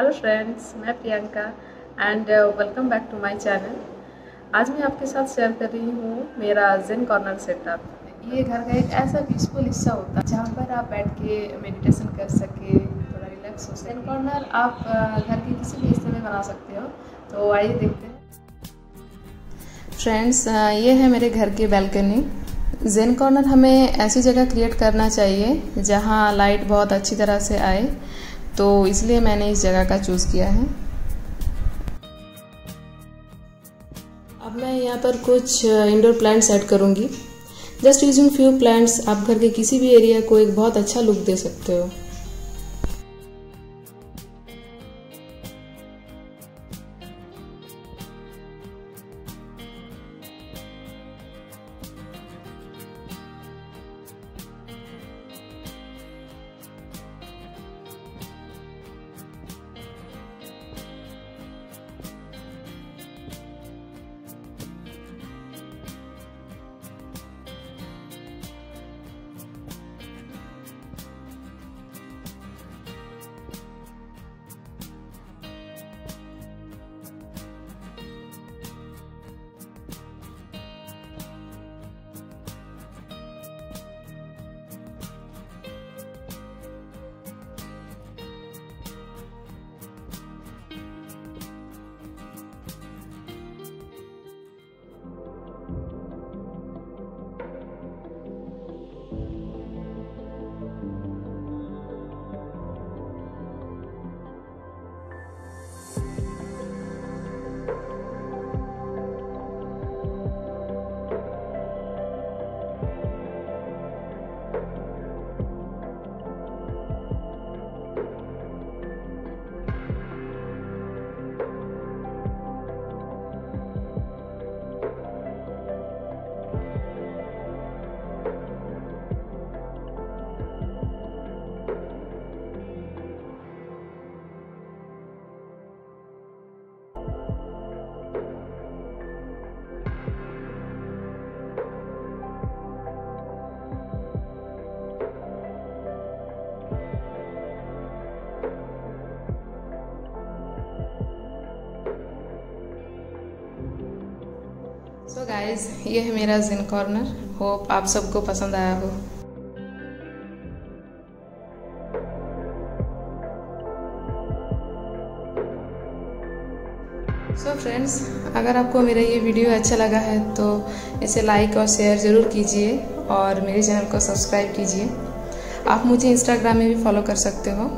Hello friends मैं Priyanka and welcome back to my channel आज मैं आपके साथ शेयर कर रही हूँ मेरा जेन कॉर्नर सेटअप ये घर का एक ऐसा पीसफुल हिस्सा होता है जहाँ पर आप बैठ के मेडिटेशन कर सके थोड़ा रिलैक्स हो सके। जेन कॉर्नर आप uh, घर के किसी भी हिस्से में बना सकते हो तो आइए देखते हैं। फ्रेंड्स uh, ये है मेरे घर की बैल्कनी जेन कॉर्नर हमें ऐसी जगह क्रिएट करना चाहिए जहाँ लाइट बहुत अच्छी तरह से आए। तो इसलिए मैंने इस जगह का चूज़ किया है। अब मैं यहाँ पर कुछ इंडोर प्लांट्स ऐड करूँगी। जस्ट यूजिंग फ्यू प्लांट्स आप घर के किसी भी एरिया को एक बहुत अच्छा लुक दे सकते हो। सो गाइस ये है मेरा जिन कॉर्नर होप आप सबको पसंद आया हो. सो so फ्रेंड्स अगर आपको मेरा ये वीडियो अच्छा लगा है तो इसे लाइक और शेयर ज़रूर कीजिए और मेरे चैनल को सब्सक्राइब कीजिए. आप मुझे इंस्टाग्राम में भी फॉलो कर सकते हो.